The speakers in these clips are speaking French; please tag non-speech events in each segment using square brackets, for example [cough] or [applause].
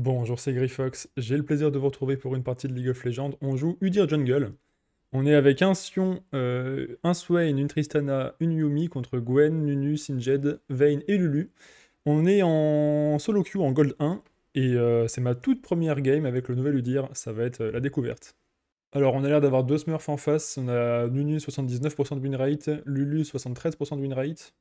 Bonjour, c'est Greyfox. J'ai le plaisir de vous retrouver pour une partie de League of Legends. On joue Udyr Jungle. On est avec un Sion, euh, un Swain, une Tristana, une Yumi contre Gwen, Nunu, Singed, Vayne et Lulu. On est en solo queue en Gold 1 et euh, c'est ma toute première game avec le nouvel Udyr. Ça va être euh, la découverte. Alors, on a l'air d'avoir deux Smurfs en face. On a Nunu 79% de win rate, Lulu 73% de win rate.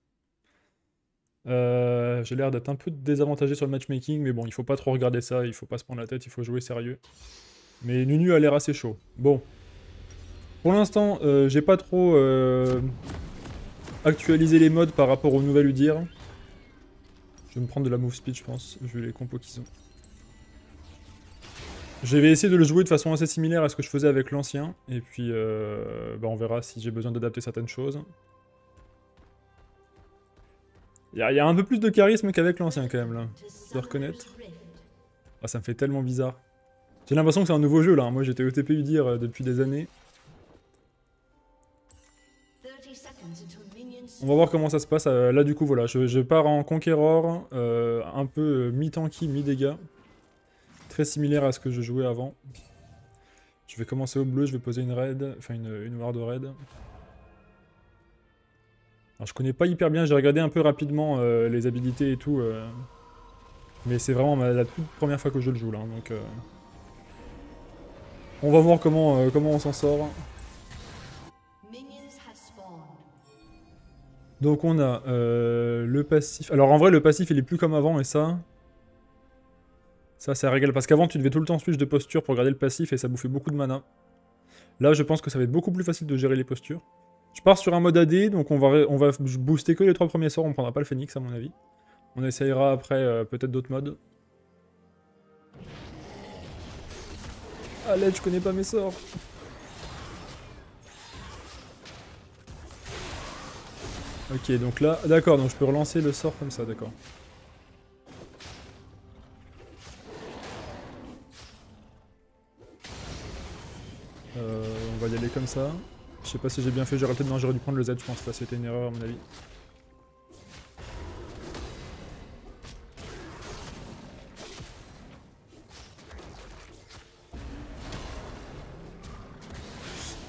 Euh, J'ai l'air d'être un peu désavantagé sur le matchmaking, mais bon, il faut pas trop regarder ça, il faut pas se prendre la tête, il faut jouer sérieux. Mais Nunu a l'air assez chaud. Bon. Pour l'instant, euh, j'ai pas trop euh, actualisé les modes par rapport au nouvel Udyr. Je vais me prendre de la move speed, je pense, vu les compos qu'ils ont. Je vais essayer de le jouer de façon assez similaire à ce que je faisais avec l'ancien, et puis bah, on verra si j'ai besoin d'adapter certaines choses. Il y, a un peu plus de charisme qu'avec l'ancien quand même là, dois reconnaître. Ah, ça me fait tellement bizarre. J'ai l'impression que c'est un nouveau jeu là, moi j'étais ETP UDIR euh, depuis des années. On va voir comment ça se passe. Euh, là du coup voilà, je, pars en Conqueror, euh, un peu mi-tanky, mi-dégâts. Très similaire à ce que je jouais avant. Je vais commencer au bleu, je vais poser une raid, enfin une, une ward raid. Alors, je connais pas hyper bien, j'ai regardé un peu rapidement euh, les habilités et tout. Euh, mais c'est vraiment la toute première fois que je le joue là. Donc, euh, on va voir comment, comment on s'en sort. Donc on a le passif. Alors en vrai le passif il est plus comme avant et ça... Ça ça régale parce qu'avant tu devais tout le temps switch de posture pour garder le passif et ça bouffait beaucoup de mana. Là je pense que ça va être beaucoup plus facile de gérer les postures. Je pars sur un mode AD, donc on va, booster que les trois premiers sorts, on prendra pas le phoenix à mon avis. On essayera après euh, peut-être d'autres modes. Allez, je connais pas mes sorts. Ok, donc là, d'accord, donc je peux relancer le sort comme ça, d'accord. Euh, on va y aller comme ça. Je sais pas si j'ai bien fait, j'aurais peut-être non, j'aurais dû prendre le Z, je pense. Là, c'était une erreur à mon avis.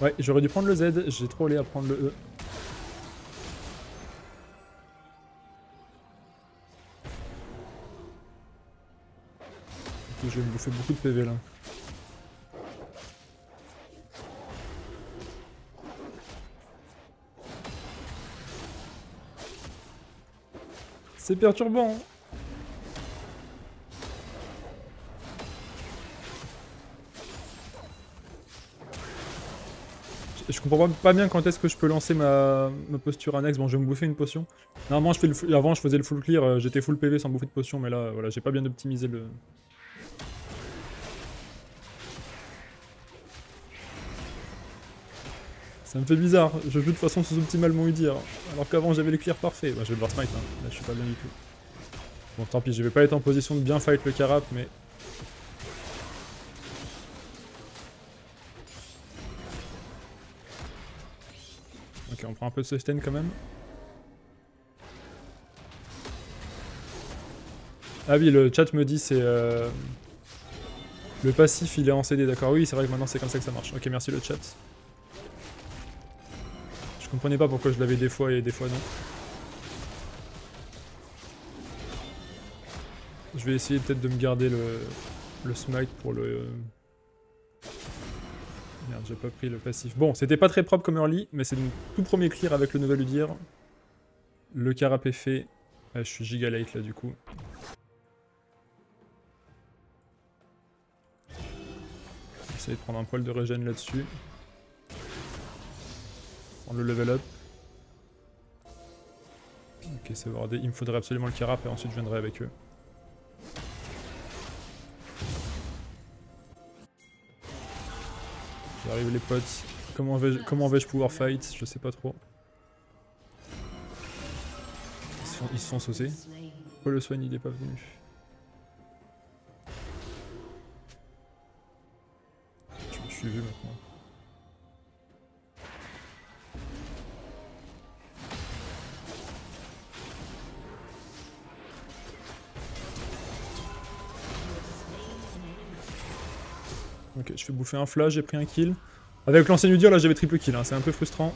Ouais, j'aurais dû prendre le Z, j'ai trop allé à prendre le E. je vais me bouffer beaucoup de PV là. C'est perturbant. Je, comprends pas bien quand est-ce que je peux lancer ma, posture annexe. Bon, je vais me bouffer une potion. Normalement, je avant, je faisais le full clear. Euh, j'étais full PV sans bouffer de potion. Mais là, voilà, j'ai pas bien optimisé le, Ça me fait bizarre, je joue de façon sous-optimale Udyr, alors qu'avant j'avais les clears parfaits. Bah, je vais devoir smite, hein. là je suis pas bien du tout. Bon tant pis, je vais pas être en position de bien fight le carap, mais... Ok, on prend un peu de sustain quand même. Ah oui, le chat me dit c'est... Euh... Le passif il est en CD, d'accord. Oui, c'est vrai que maintenant c'est comme ça que ça marche. Ok, merci le chat. Je comprenais pas pourquoi je l'avais des fois et des fois non. Je vais essayer peut-être de me garder le, le smite pour le... Merde, j'ai pas pris le passif. Bon, c'était pas très propre comme early, mais c'est le tout premier clear avec le nouvel Udyr. Le carap est fait. Ah, je suis giga late là du coup. Essayer de prendre un poil de régène là-dessus le level up. Ok, c'est bordé. Il me faudrait absolument le carap et ensuite je viendrai avec eux. J'arrive les potes. Comment vais-je pouvoir fight? Je sais pas trop. Ils se font, saucer. Pourquoi le soigne il est pas venu je suis vu maintenant. Ok, je fais bouffer un flash, j'ai pris un kill. Avec l'ancien Udir, là j'avais triple kill, hein, c'est un peu frustrant.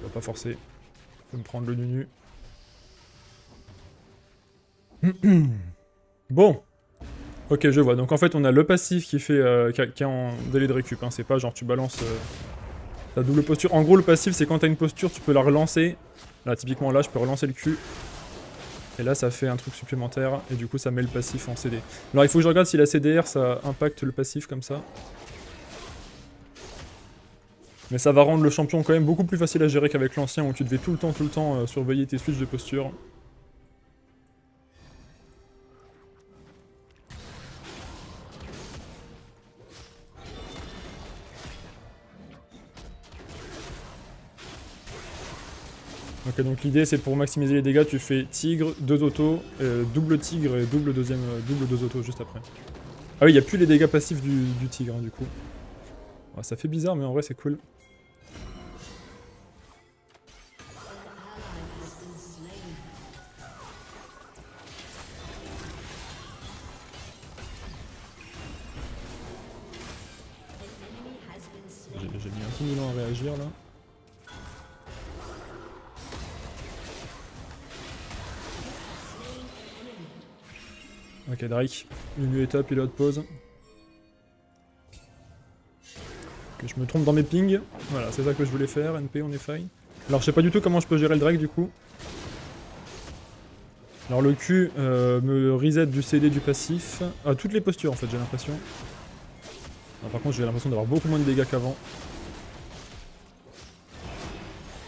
On va pas forcer. Faut me prendre le Nunu. [clears throat] bon. Ok, je vois. Donc en fait, on a le passif qui fait euh, qui, est en délai de récup. Hein. C'est pas genre tu balances euh, ta double posture. En gros, le passif, c'est quand t'as une posture, tu peux la relancer. Là, typiquement, là, je peux relancer le cul. Et là, ça fait un truc supplémentaire. Et du coup, ça met le passif en CD. Alors, il faut que je regarde si la CDR, ça impacte le passif comme ça. Mais ça va rendre le champion quand même beaucoup plus facile à gérer qu'avec l'ancien où tu devais tout le temps, tout le temps euh, surveiller tes switches de posture. Ok, donc l'idée c'est pour maximiser les dégâts, tu fais tigre, deux autos, euh, double tigre et double deuxième, euh, double deux autos juste après. Ah oui, il n'y a plus les dégâts passifs du, tigre hein, du coup. ça fait bizarre, mais en vrai c'est cool. Ok, Drake. Une il est pause. Je me trompe dans mes pings. Voilà, c'est ça que je voulais faire. NP, on est fine. Alors, je sais pas du tout comment je peux gérer le Drake du coup. Alors, le Q euh, me reset du CD du passif. À toutes les postures en fait, j'ai l'impression. Par contre, j'ai l'impression d'avoir beaucoup moins de dégâts qu'avant.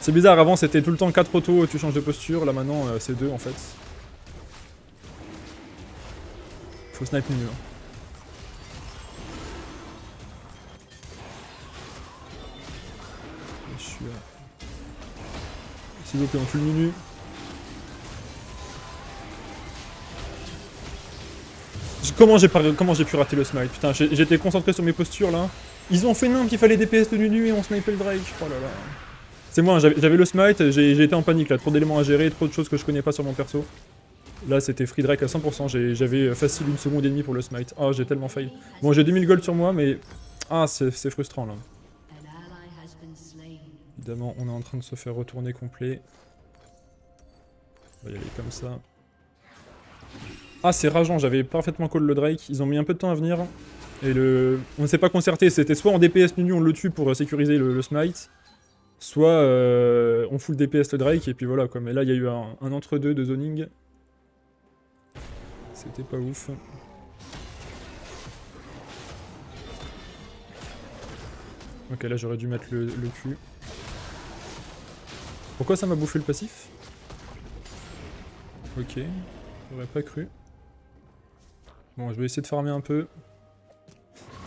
C'est bizarre, avant c'était tout le temps 4 autos, tu changes de posture, là maintenant euh, c'est 2 en fait. Faut sniper mieux. Hein. Je suis là. S'il vous plaît, on tue le minu. Comment j'ai comment j'ai pu rater le smite? Putain, j'étais concentré sur mes postures là. Ils ont fait non qu'il fallait DPS de Nunu et on snipait le Drake. Oh là là. C'est moi, j'avais le smite, j'ai été en panique là, trop d'éléments à gérer, trop de choses que je connais pas sur mon perso. Là, c'était free Drake à 100%. J'avais facile une seconde et demie pour le smite. Oh, j'ai tellement failli. Bon, j'ai 2000 gold sur moi, mais... Ah, c'est frustrant, là. Évidemment, on est en train de se faire retourner complet. On va y aller comme ça. Ah, c'est rageant. J'avais parfaitement call le Drake. Ils ont mis un peu de temps à venir. Et le... On ne s'est pas concerté. C'était soit en DPS Nunu, on le tue pour sécuriser le, smite. Soit euh, on fout le DPS le Drake. Et puis voilà, quoi. Mais là, il y a eu un, un entre-deux de zoning. C'était pas ouf. Ok, là j'aurais dû mettre le, cul. Pourquoi ça m'a bouffé le passif? Ok, j'aurais pas cru. Bon, je vais essayer de farmer un peu.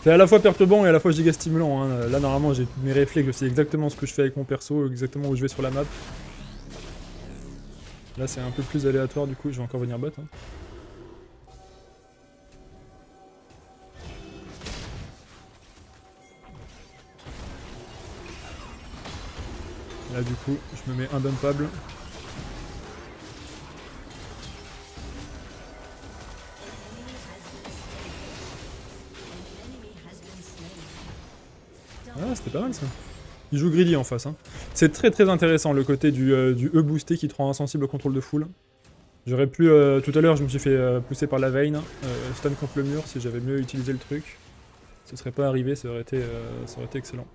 C'est à la fois perturbant et à la fois giga stimulant. Hein. Là, normalement, j'ai mes réflexes, je sais exactement ce que je fais avec mon perso, exactement où je vais sur la map. Là, c'est un peu plus aléatoire, du coup, je vais encore venir bot. Hein. Là du coup, je me mets unbumpable. Ah, c'était pas mal ça. Il joue greedy en face. Hein. C'est très très intéressant le côté du, euh, E boosté qui te rend insensible au contrôle de foule. J'aurais pu... Euh, tout à l'heure, je me suis fait euh, pousser par la veine. stun contre le mur, si j'avais mieux utilisé le truc. Ce serait pas arrivé, ça aurait été, ça aurait été excellent.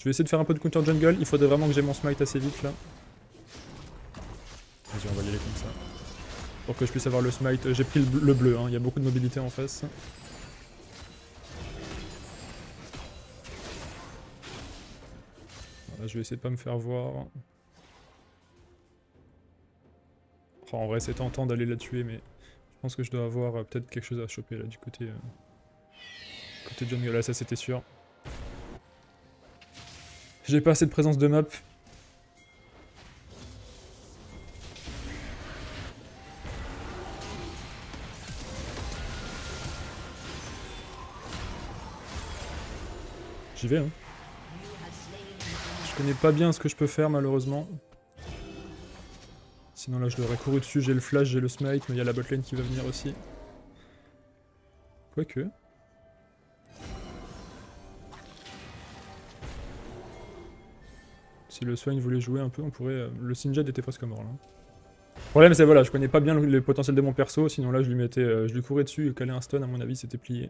Je vais essayer de faire un peu de counter jungle? Il faudrait vraiment que j'ai mon smite assez vite là. Vas-y, on va y aller comme ça. Pour que je puisse avoir le smite. J'ai pris le bleu, hein. il y a beaucoup de mobilité en face. Là, je vais essayer de pas me faire voir. en vrai, c'est tentant d'aller la tuer, mais je pense que je dois avoir euh, peut-être quelque chose à choper là du côté, euh, côté jungle. Là, ça c'était sûr. J'ai pas assez de présence de map. J'y vais, hein. Je connais pas bien ce que je peux faire, malheureusement. Sinon là je l'aurais couru dessus, j'ai le flash, j'ai le smite, mais il y a la botlane qui va venir aussi. Quoique. Si le Swain voulait jouer un peu, on pourrait... Euh, le Sinjad était presque mort là. Le problème c'est voilà, je connais pas bien le, potentiel de mon perso, sinon là je lui mettais... Euh, je lui courais dessus et calais un stun, à mon avis c'était plié.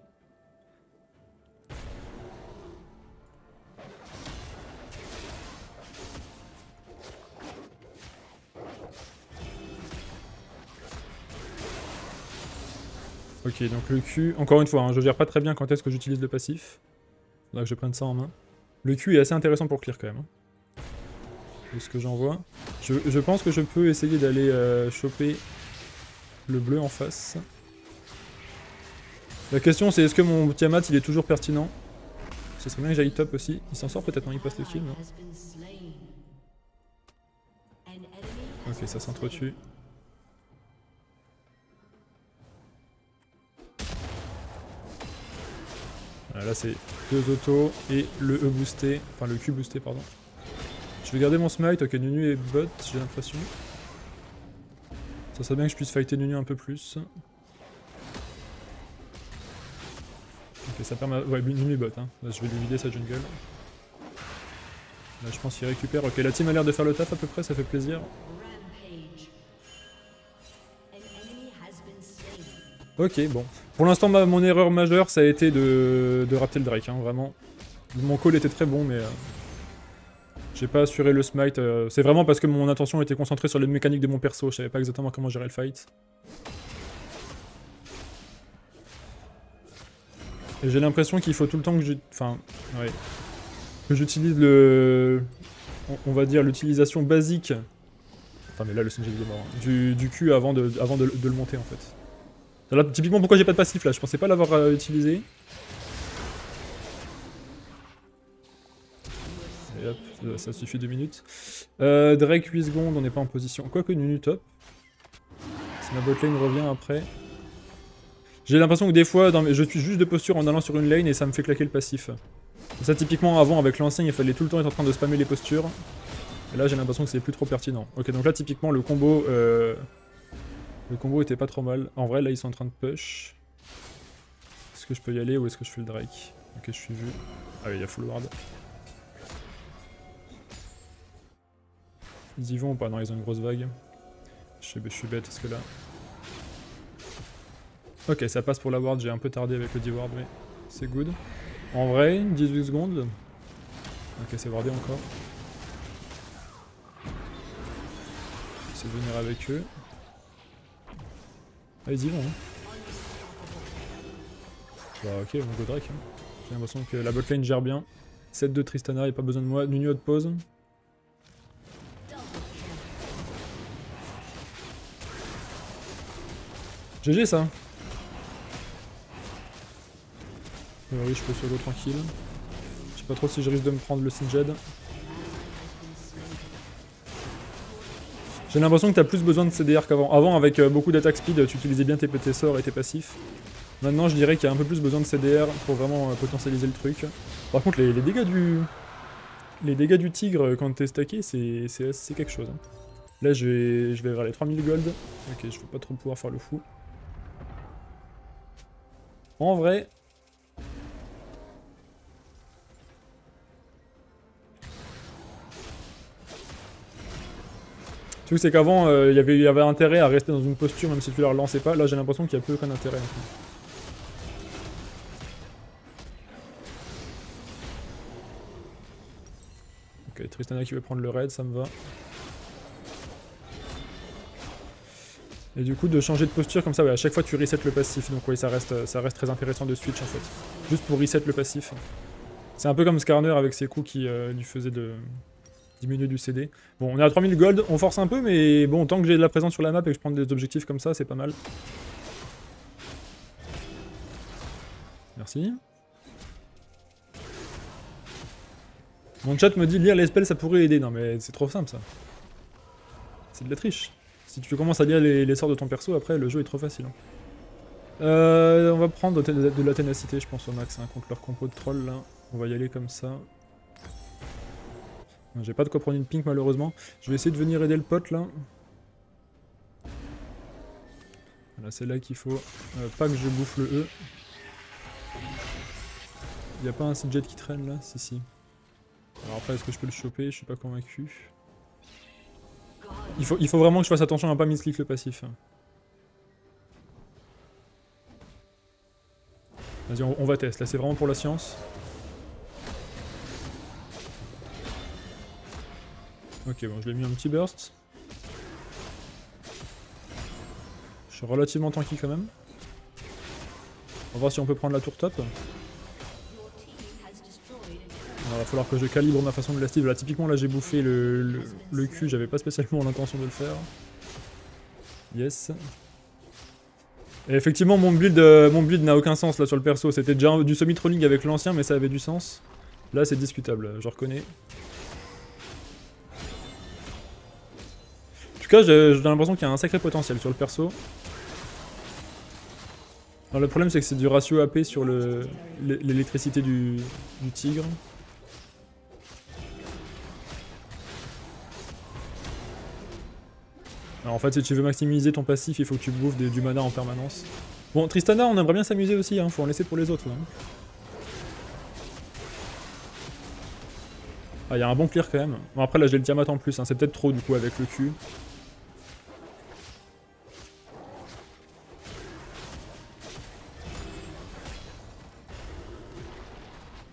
Ok, donc le Q, encore une fois, hein, je gère pas très bien quand est-ce que j'utilise le passif. Faudra que je prenne ça en main. Le Q est assez intéressant pour clear quand même. Hein. De ce que j'en vois. Je, pense que je peux essayer d'aller euh, choper le bleu en face. La question c'est est-ce que mon Tiamat il est toujours pertinent? Ce serait bien que j'aille top aussi. Il s'en sort peut-être, non Il passe le kill, non? Ok, ça s'entretue. là c'est deux autos et le E boosté, enfin le Q boosté pardon. Je vais garder mon smite, ok Nunu est bot j'ai l'impression. Ça serait bien que je puisse fighter Nunu un peu plus. Ok ça permet... Ouais Nunu est bot hein, là je vais lui vider sa jungle. Là je pense qu'il récupère, ok la team a l'air de faire le taf à peu près, ça fait plaisir. Ok, bon. Pour l'instant, mon erreur majeure, ça a été de, rater le Drake, hein, vraiment. Mon call était très bon, mais... Euh, j'ai pas assuré le smite. Euh, c'est vraiment parce que mon attention était concentrée sur les mécaniques de mon perso. Je savais pas exactement comment gérer le fight. Et j'ai l'impression qu'il faut tout le temps que je... Enfin, ouais. J'utilise le... On, va dire l'utilisation basique... Enfin, mais là, le Sinji est mort. Hein, du, du Q avant, de, avant de le monter, en fait typiquement, pourquoi j'ai pas de passif là? Je pensais pas l'avoir euh, utilisé. Et hop, ça, suffit 2 minutes. Euh, Drake 8 secondes, on n'est pas en position. Quoique Nunu top. Si ma botlane revient après. J'ai l'impression que des fois, je suis juste de posture en allant sur une lane et ça me fait claquer le passif. ça typiquement avant avec l'enseigne il fallait tout le temps être en train de spammer les postures. Et là j'ai l'impression que c'est plus trop pertinent. Ok donc là typiquement le combo euh, le combo était pas trop mal. En vrai, là, ils sont en train de push. Est-ce que je peux y aller ou est-ce que je fais le Drake? Ok, je suis vu. Ah oui, il y a full ward. Ils y vont ou pas Non, ils ont une grosse vague. Je suis, je suis bête, est-ce que là... Ok, ça passe pour la ward, j'ai un peu tardé avec le D-ward, mais c'est good. En vrai, 18 secondes. Ok, c'est wardé encore. C'est venir avec eux. Allez-y, bon. Hein. Bah ok, on go Drake. Hein. J'ai l'impression que la botlane gère bien. 7-2 Tristana, il pas besoin de moi. Nuno de pause. GG ça oui, je peux solo tranquille. Je sais pas trop si je risque de me prendre le Sinjed. J'ai l'impression que t'as plus besoin de CDR qu'avant. Avant, avec euh, beaucoup d'attaque speed, tu utilisais bien tes, tes sorts et tes passifs. Maintenant, je dirais qu'il y a un peu plus besoin de CDR pour vraiment euh, potentialiser le truc. Par contre, les, dégâts du... Les dégâts du tigre euh, quand t'es stacké, c'est quelque chose. Hein. Là, je vais, je vais vers les 3000 gold. Ok, je vais pas trop pouvoir faire le fou. En vrai, Le truc c'est qu'avant, euh, il y avait intérêt à rester dans une posture même si tu la relançais pas. Là j'ai l'impression qu'il n'y a plus aucun intérêt. Ok, Tristana qui veut prendre le raid, ça me va. Et du coup de changer de posture comme ça, à chaque fois tu resets le passif. Donc oui, ça reste, ça reste très intéressant de switch en fait. Juste pour reset le passif. C'est un peu comme Skarner avec ses coups qui euh, lui faisaient de, diminuer du CD. Bon, on est à 3000 gold, on force un peu, mais bon, tant que j'ai de la présence sur la map et que je prends des objectifs comme ça, c'est pas mal. Merci. Mon chat me dit lire les spells ça pourrait aider. Non mais c'est trop simple ça. C'est de la triche. Si tu commences à lire les, sorts de ton perso, après le jeu est trop facile. Hein. Euh, on va prendre de, la ténacité je pense au max hein, contre leur compo de troll là. On va y aller comme ça. J'ai pas de quoi prendre une pink malheureusement. Je vais essayer de venir aider le pote là. Là, c'est là qu'il faut euh, pas que je bouffe le E. Y a pas un jet qui traîne là? Si, si. Alors après, est-ce que je peux le choper? Je suis pas convaincu. Il faut, vraiment que je fasse attention à pas misclick le passif. Vas-y, on, on va tester. Là, c'est vraiment pour la science. Ok, bon, je l'ai mis un petit burst. Je suis relativement tranquille quand même. On va voir si on peut prendre la tour top. Il va falloir que je calibre ma façon de la Là, typiquement, là, j'ai bouffé le, le, cul. J'avais pas spécialement l'intention de le faire. Yes. Et effectivement, mon build, euh, mon build n'a aucun sens là sur le perso. C'était déjà du semi-trolling avec l'ancien, mais ça avait du sens. Là, c'est discutable, je reconnais. En tout cas, j'ai l'impression qu'il y a un sacré potentiel sur le perso. le problème, c'est que c'est du ratio AP sur l'électricité du, tigre. En fait, si tu veux maximiser ton passif, il faut que tu bouffes du mana en permanence. Bon, Tristana, on aimerait bien s'amuser aussi, hein, faut en laisser pour les autres. Hein. Ah, il y a un bon clear quand même. Bon, après, là, j'ai le Tiamat en plus, hein. c'est peut-être trop du coup avec le cul.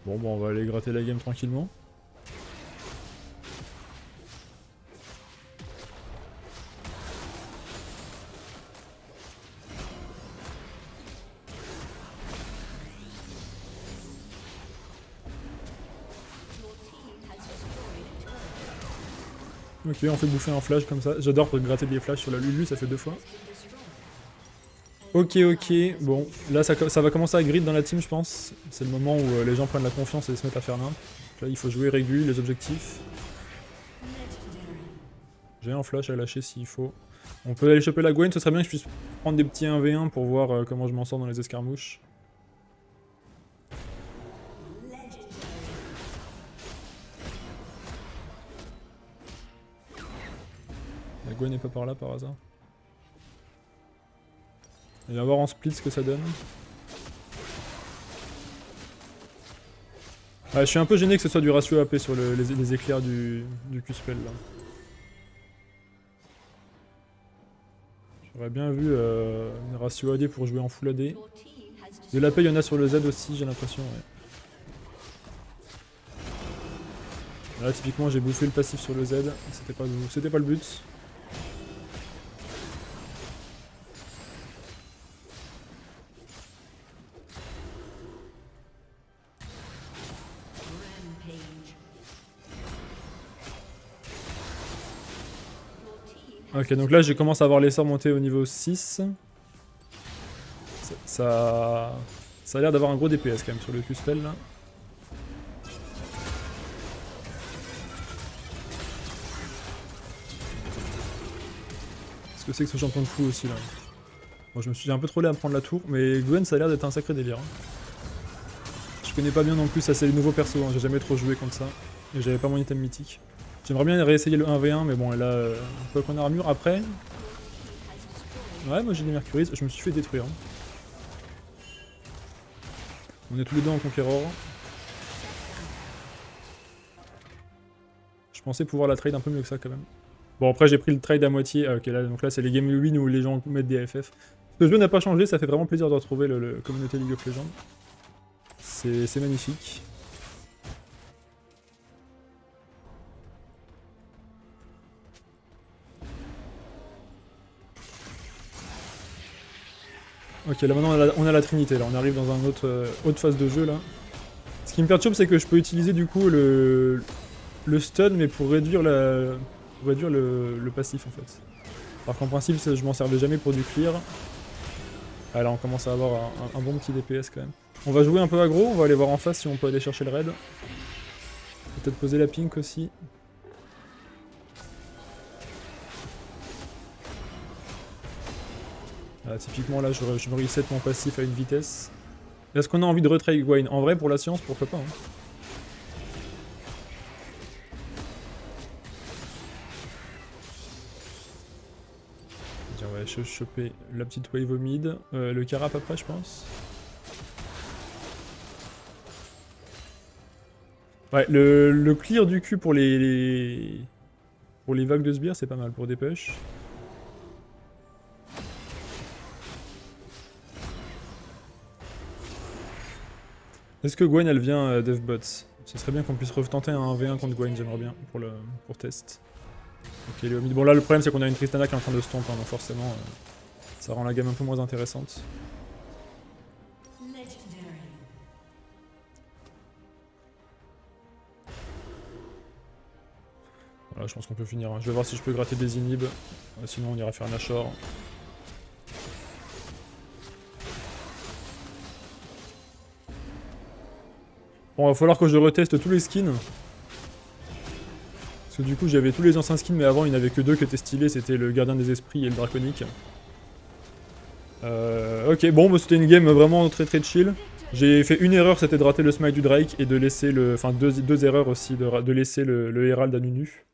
Bon, bah on va aller gratter la game tranquillement. Ok, on fait bouffer un flash comme ça. J'adore gratter des flashs sur la Lulu, ça fait deux fois. Ok, ok, bon, là ça, va commencer à grid dans la team je pense. C'est le moment où euh, les gens prennent la confiance et se mettent à faire n'importe. Là il faut jouer régulier les objectifs. J'ai un flash à lâcher s'il faut. On peut aller choper la Gwen, ce serait bien que je puisse prendre des petits 1v1 pour voir euh, comment je m'en sors dans les escarmouches. La Gwen n'est pas par là par hasard. On va voir en split ce que ça donne. je suis un peu gêné que ce soit du ratio AP sur les, éclairs du, du Q-Spell là. J'aurais bien vu euh, une ratio AD pour jouer en full AD. De l'AP il y en a sur le Z aussi j'ai l'impression Là typiquement j'ai bouffé le passif sur le Z, c'était pas, pas le but. Ok, donc là, j'ai commencé à avoir les sorts monter au niveau 6. Ça, ça, a l'air d'avoir un gros DPS quand même sur le Q-Spell là. Qu'est-ce que c'est que ce champion de fou aussi là Bon, je me suis un peu trollé à prendre la tour, mais Gwen ça a l'air d'être un sacré délire. Hein. Je connais pas bien non plus, ça c'est les nouveaux persos, hein. j'ai jamais trop joué contre ça. Et j'avais pas mon item mythique. J'aimerais bien réessayer le 1v1, mais bon, là, euh, quoi qu'on a armure après. Ouais, moi j'ai des Mercuries, je me suis fait détruire. On est tous les deux en Conqueror. Je pensais pouvoir la trade un peu mieux que ça quand même. Bon après j'ai pris le trade à moitié, ok là donc là c'est les game win où les gens mettent des FF. Ce jeu n'a pas changé, ça fait vraiment plaisir de retrouver le, le communauté League of Legends. C'est magnifique. Ok, là maintenant on a, la, trinité, là on arrive dans une autre, euh, autre phase de jeu là. Ce qui me perturbe c'est que je peux utiliser du coup le, le stun mais pour réduire, la, réduire le, passif en fait. Alors qu'en principe je m'en servais jamais pour du clear. Ah là on commence à avoir un, un, bon petit DPS quand même. On va jouer un peu aggro, on va aller voir en face si on peut aller chercher le raid. Peut-être poser la pink aussi. Ah, typiquement là je, me reset mon passif à une vitesse. Est-ce qu'on a envie de retrait Gwen En vrai pour la science pourquoi pas hein. Ouais, je choper la petite wave au mid. Euh, le carap après, je pense. Ouais, le, clear du cul pour les, pour les vagues de sbire, c'est pas mal pour des push. Est-ce que Gwen elle vient euh, DevBots? Ce serait bien qu'on puisse retenter un 1v1 contre Gwen, j'aimerais bien pour le pour test. Ok, mid. Bon là le problème c'est qu'on a une Tristana qui est en train de stomp, hein, donc forcément euh, ça rend la game un peu moins intéressante. Voilà, je pense qu'on peut finir. Hein. Je vais voir si je peux gratter des inhibs. Euh, sinon, on ira faire un Ashore. Bon, va falloir que je reteste tous les skins. Parce que du coup, j'avais tous les anciens skins, mais avant, il n'y en avait que deux qui étaient stylés. C'était le Gardien des Esprits et le Draconique. Euh, ok, bon, bah, c'était une game vraiment très très chill. J'ai fait une erreur, c'était de rater le smite du Drake et de laisser le... Enfin, deux, erreurs aussi, de, laisser le, le Herald à Nunu.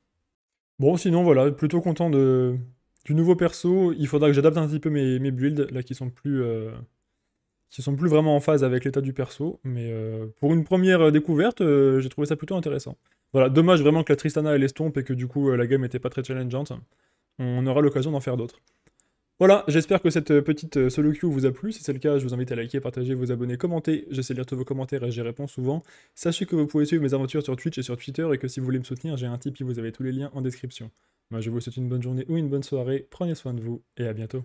Bon, sinon, voilà, plutôt content du nouveau perso. Il faudra que j'adapte un petit peu mes, mes, builds, là, qui sont plus... Euh, qui sont plus vraiment en phase avec l'état du perso. Mais euh, pour une première découverte, euh, j'ai trouvé ça plutôt intéressant. Voilà, dommage vraiment que la Tristana elle estompe et que du coup la game n'était pas très challengeante. On aura l'occasion d'en faire d'autres. Voilà, j'espère que cette petite euh, solo queue vous a plu. Si c'est le cas, je vous invite à liker, partager, vous abonner, commenter. J'essaie de lire tous vos commentaires et j'y réponds souvent. Sachez que vous pouvez suivre mes aventures sur Twitch et sur Twitter et que si vous voulez me soutenir, j'ai un Tipeee, vous avez tous les liens en description. Moi, je vous souhaite une bonne journée ou une bonne soirée. Prenez soin de vous et à bientôt.